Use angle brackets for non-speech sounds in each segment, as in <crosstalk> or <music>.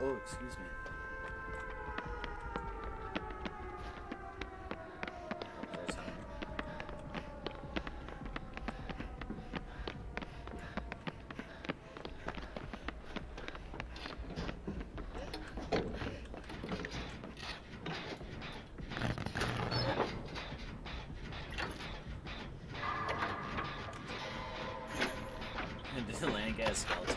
oh, excuse me. The land get skeleton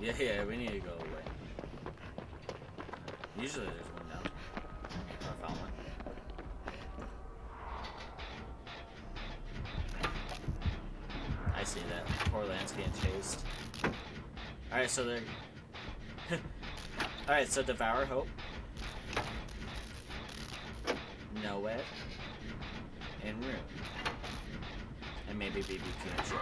Yeah, yeah, we need to go away. Usually there's one down. I found one. I see that. Poor Lance getting chased. Alright, so they're. <laughs> Alright, so Devour Hope. Know it. And Ruin. And maybe BB and Chip.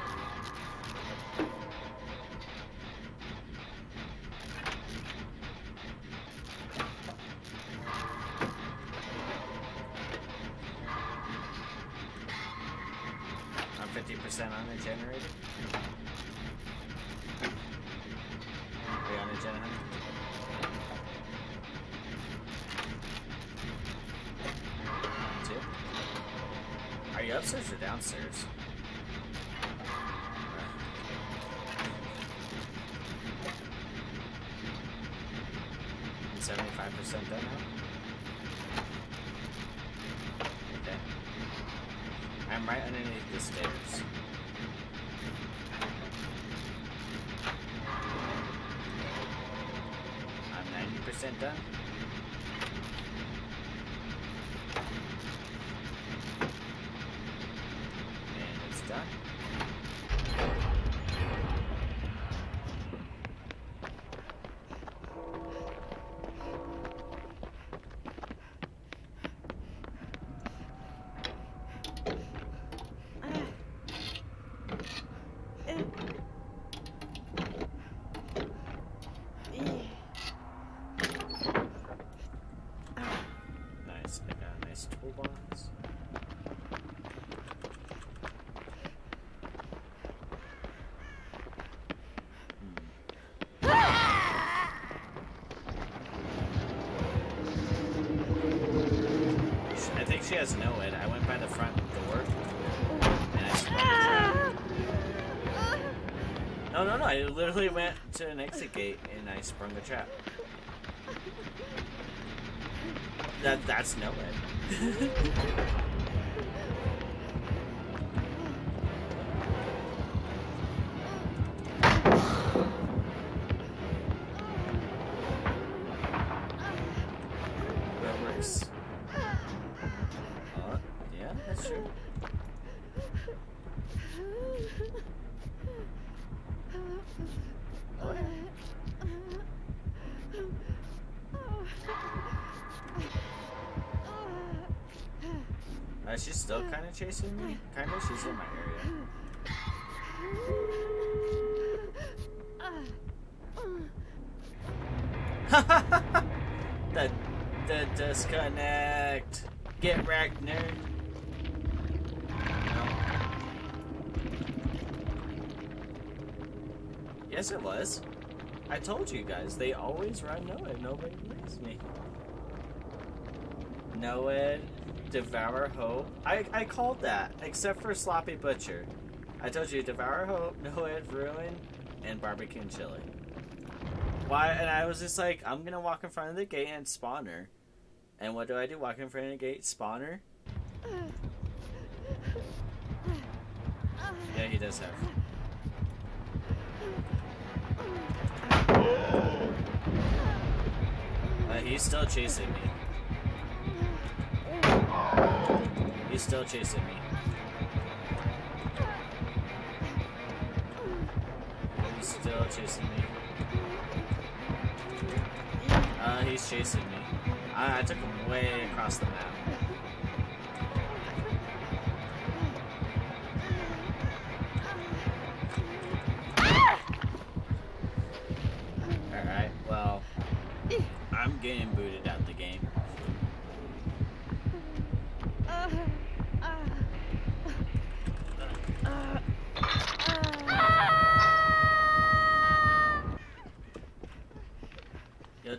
50% on the generator. Are you on the gen hunter? Two. Are you upstairs or downstairs? Seventy-five percent done now. I'm right underneath the stairs. I'm 90% done. I think she has no it. I went by the front door. No, no, no. I literally went to an exit gate and I sprung a trap. That that's no it. That works. Uh, yeah, that's true. Oh, yeah. Uh, she's still kind of chasing me. Kind of. She's in my area. <laughs> the the disconnect. Get wrecked, nerd. No. Yes, it was. I told you guys. They always run Noah. Nobody believes me. Noah, Devour Hope. I, I called that, except for Sloppy Butcher. I told you Devour Hope, <laughs> Noah, Ruin, and Barbecue and Chili. Why? And I was just like, I'm gonna walk in front of the gate and spawn her. And what do I do? Walk in front of the gate, spawn her, Yeah, he does have. <gasps> Uh, he's still chasing me. He's still chasing me. He's still chasing me. Uh, he's chasing me. I, I took him way across the map.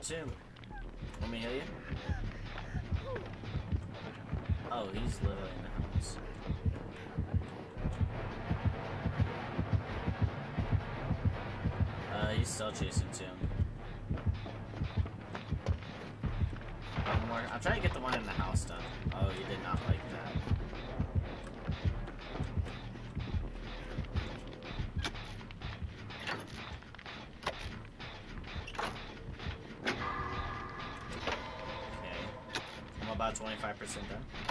Yo, Let me heal you? Oh, he's literally in the house. Uh, he's still chasing. One more. I'm trying to get the one in the house done. Oh, you did not like that. Okay. I'm about 25% done.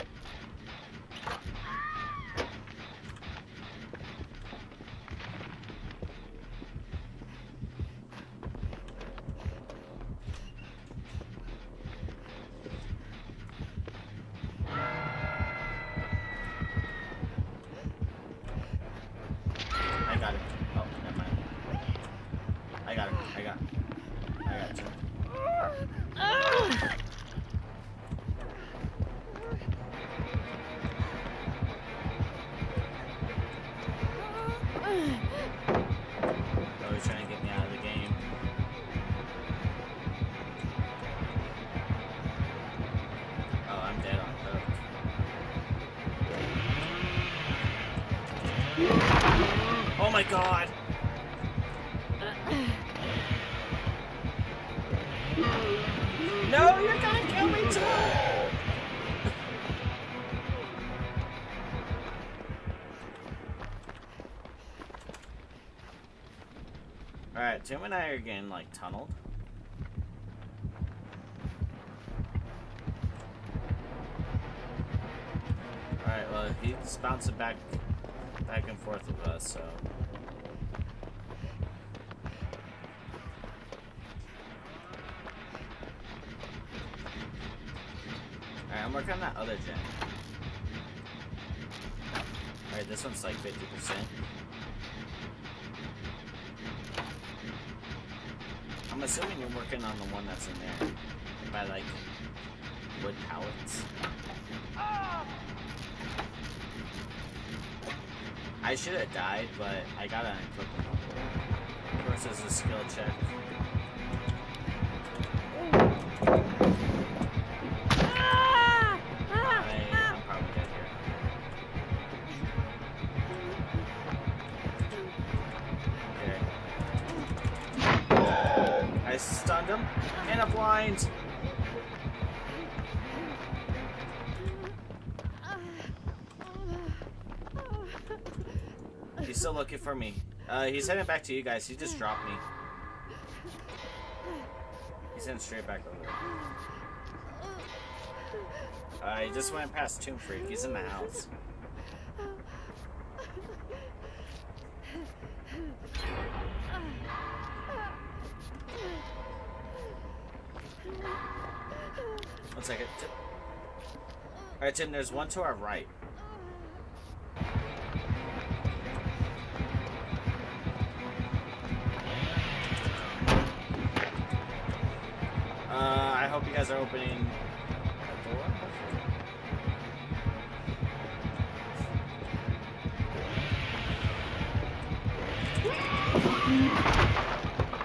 God! No, you're gonna kill me too! Alright, Tim and I are getting like tunneled. Alright, well he's bouncing back back and forth with us, so I'm working on that other gen. Alright, this one's like 50%. I'm assuming you're working on the one that's in there. By like wood pallets. I should have died, but I got an equipment. There's a skill check. I, stunned him, and a blind. He's still looking for me. Uh, he's heading back to you guys. He just dropped me. He's heading straight back over. Uh, he just went past Tomb Freak. He's in the house. Second. Alright, Tim, there's one to our right. Uh, I hope you guys are opening.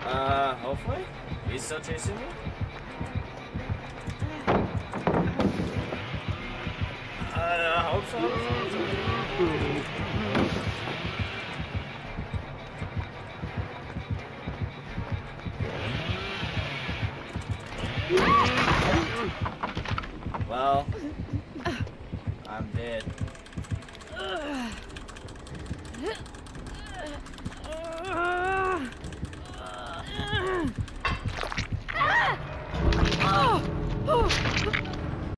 Uh, hopefully. He's still chasing me? Well, I'm dead. Oh!